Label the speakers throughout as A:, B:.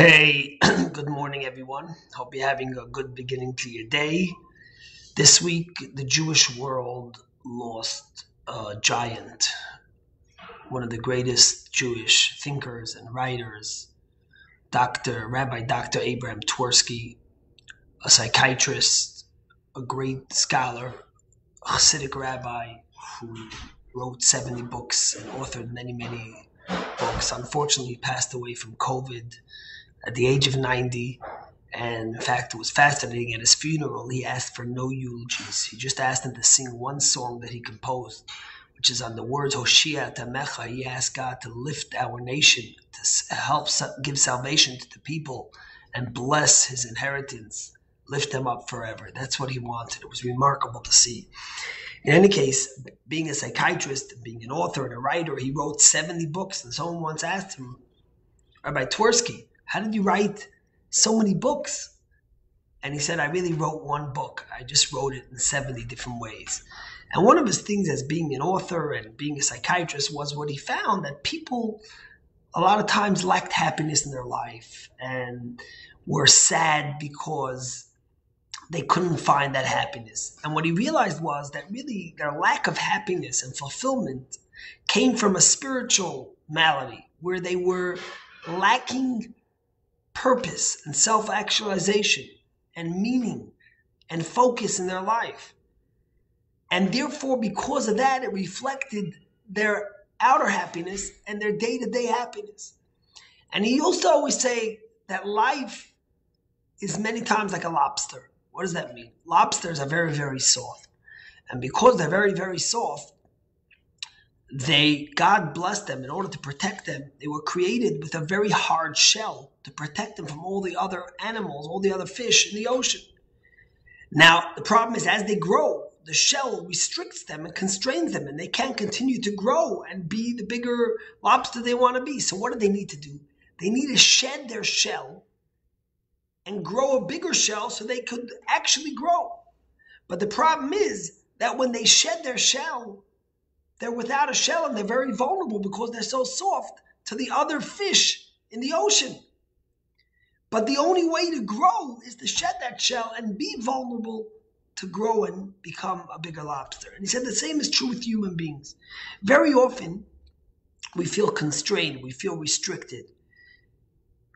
A: Hey, good morning, everyone. Hope you're having a good beginning to your day. This week, the Jewish world lost a giant, one of the greatest Jewish thinkers and writers, Dr. Rabbi Dr. Abraham Twerski, a psychiatrist, a great scholar, a Hasidic rabbi who wrote 70 books and authored many, many books. Unfortunately, passed away from COVID at the age of 90. And in fact, it was fascinating. At his funeral, he asked for no eulogies. He just asked them to sing one song that he composed, which is on the words Hoshia Tamecha. He asked God to lift our nation, to help give salvation to the people, and bless his inheritance, lift them up forever. That's what he wanted. It was remarkable to see. In any case, being a psychiatrist, being an author and a writer, he wrote 70 books. And someone once asked him, Rabbi Twerski, how did you write so many books? And he said, I really wrote one book. I just wrote it in 70 different ways. And one of his things as being an author and being a psychiatrist was what he found that people a lot of times lacked happiness in their life and were sad because they couldn't find that happiness. And what he realized was that really their lack of happiness and fulfillment came from a spiritual malady where they were lacking purpose and self actualization and meaning and focus in their life. And therefore, because of that, it reflected their outer happiness and their day to day happiness. And he used to always say that life is many times like a lobster. What does that mean? Lobsters are very, very soft. And because they're very, very soft, they God blessed them in order to protect them. They were created with a very hard shell to protect them from all the other animals, all the other fish in the ocean. Now, the problem is as they grow, the shell restricts them and constrains them, and they can't continue to grow and be the bigger lobster they want to be. So, what do they need to do? They need to shed their shell and grow a bigger shell so they could actually grow. But the problem is that when they shed their shell, they're without a shell and they're very vulnerable because they're so soft to the other fish in the ocean. But the only way to grow is to shed that shell and be vulnerable to grow and become a bigger lobster. And he said the same is true with human beings. Very often, we feel constrained, we feel restricted,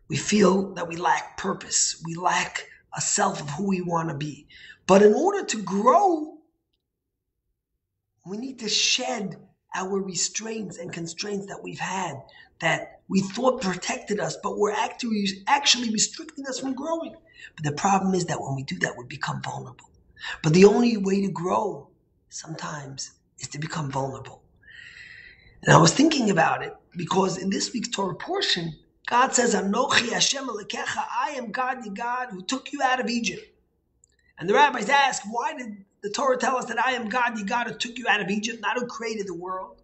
A: we feel that we lack purpose, we lack a self of who we want to be. But in order to grow we need to shed our restraints and constraints that we've had that we thought protected us, but were actually, actually restricting us from growing. But the problem is that when we do that, we become vulnerable. But the only way to grow sometimes is to become vulnerable. And I was thinking about it because in this week's Torah portion, God says, Anochi Hashem I am God, the God who took you out of Egypt. And the rabbis ask, why did the Torah tells us that I am God, the God who took you out of Egypt, not who created the world.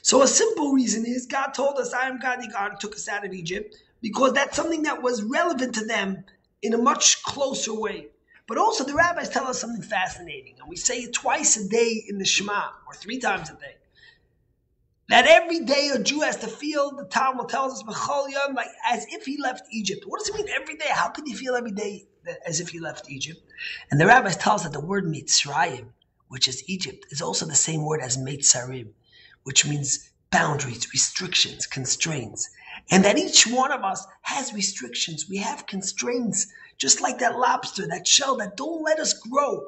A: So a simple reason is God told us, I am God, the God who took us out of Egypt, because that's something that was relevant to them in a much closer way. But also the rabbis tell us something fascinating, and we say it twice a day in the Shema, or three times a day. That every day a Jew has to feel, the Talmud tells us, like as if he left Egypt. What does it mean every day? How can he feel every day as if he left Egypt. And the rabbis tell us that the word Mitzrayim, which is Egypt, is also the same word as Mitzrayim, which means boundaries, restrictions, constraints. And that each one of us has restrictions. We have constraints, just like that lobster, that shell that don't let us grow.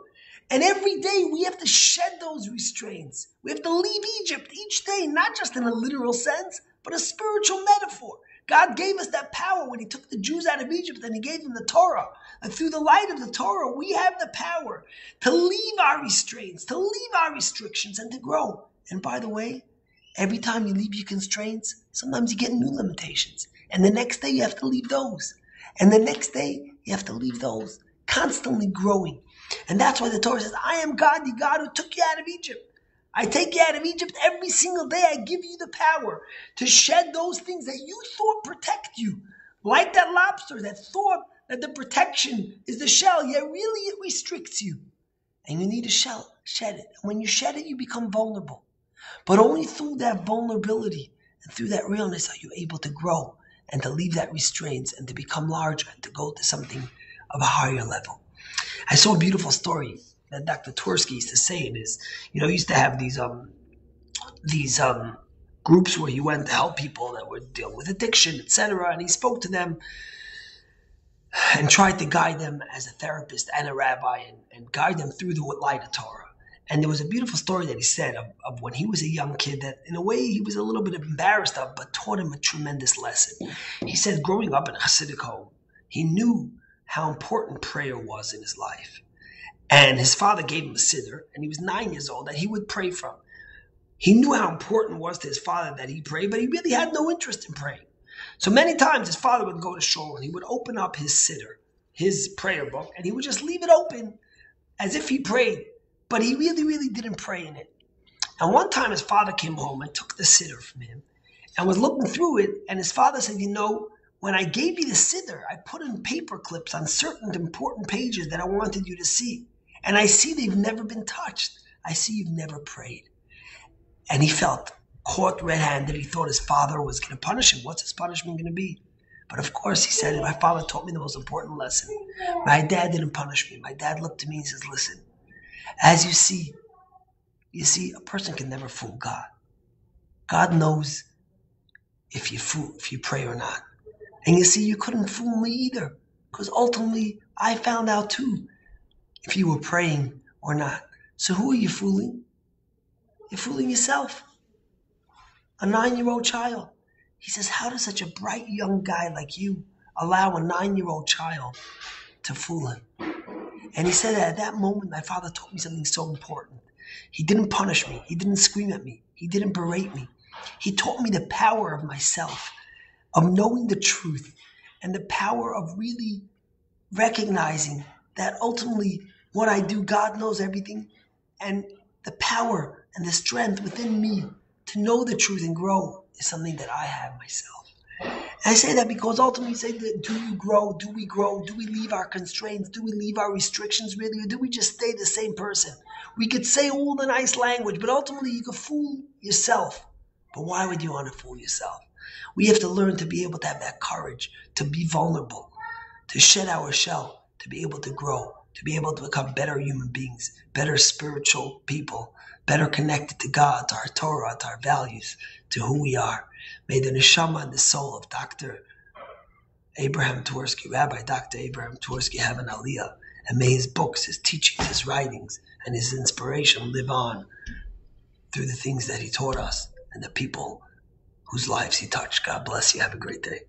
A: And every day we have to shed those restraints. We have to leave Egypt each day, not just in a literal sense, but a spiritual metaphor. God gave us that power when He took the Jews out of Egypt and He gave them the Torah. And through the light of the Torah, we have the power to leave our restraints, to leave our restrictions, and to grow. And by the way, every time you leave your constraints, sometimes you get new limitations. And the next day, you have to leave those. And the next day, you have to leave those. Constantly growing. And that's why the Torah says, I am God, the God who took you out of Egypt. I take you out of Egypt every single day. I give you the power to shed those things that you thought protect you. Like that lobster that thought that the protection is the shell, yet really it restricts you. And you need a shell, shed it. And when you shed it, you become vulnerable. But only through that vulnerability and through that realness are you able to grow and to leave that restraints and to become larger and to go to something of a higher level. I saw a beautiful story that Dr. Twerski used to say it is, you know, he used to have these um these um groups where he went to help people that were dealing with addiction, etc. And he spoke to them and tried to guide them as a therapist and a rabbi and, and guide them through the light of Torah. And there was a beautiful story that he said of, of when he was a young kid that, in a way, he was a little bit embarrassed of, but taught him a tremendous lesson. He said, growing up in a Hasidic home, he knew how important prayer was in his life. And his father gave him a siddur, and he was nine years old, that he would pray from. He knew how important it was to his father that he prayed, but he really had no interest in praying. So many times his father would go to shul and he would open up his siddur, his prayer book, and he would just leave it open as if he prayed, but he really, really didn't pray in it. And one time his father came home and took the siddur from him and was looking through it, and his father said, You know, when I gave you the siddur, I put in paper clips on certain important pages that I wanted you to see. And I see they've never been touched. I see you've never prayed. And he felt caught red-handed. He thought his father was going to punish him. What's his punishment going to be? But of course, he said, my father taught me the most important lesson. My dad didn't punish me. My dad looked at me and says, listen, as you see, you see, a person can never fool God. God knows if you fool, if you pray or not. And you see, you couldn't fool me either. Because ultimately, I found out too if you were praying or not. So who are you fooling? You're fooling yourself a nine year old child. He says, How does such a bright young guy like you allow a nine year old child to fool him? And he said that at that moment, my father taught me something so important. He didn't punish me, he didn't scream at me, he didn't berate me. He taught me the power of myself, of knowing the truth, and the power of really recognizing that ultimately what I do, God knows everything, and the power and the strength within me to know the truth and grow is something that I have myself. I say that because ultimately, say that do you grow? Do we grow? Do we leave our constraints? Do we leave our restrictions really? Or do we just stay the same person? We could say all the nice language, but ultimately you could fool yourself. But why would you want to fool yourself? We have to learn to be able to have that courage, to be vulnerable, to shed our shell, to be able to grow, to be able to become better human beings, better spiritual people, better connected to God, to our Torah, to our values, to who we are. May the neshama and the soul of Dr. Abraham Twerski, Rabbi Dr. Abraham Twerski, have an aliyah, and may his books, his teachings, his writings, and his inspiration live on through the things that he taught us and the people whose lives he touched. God bless you. Have a great day.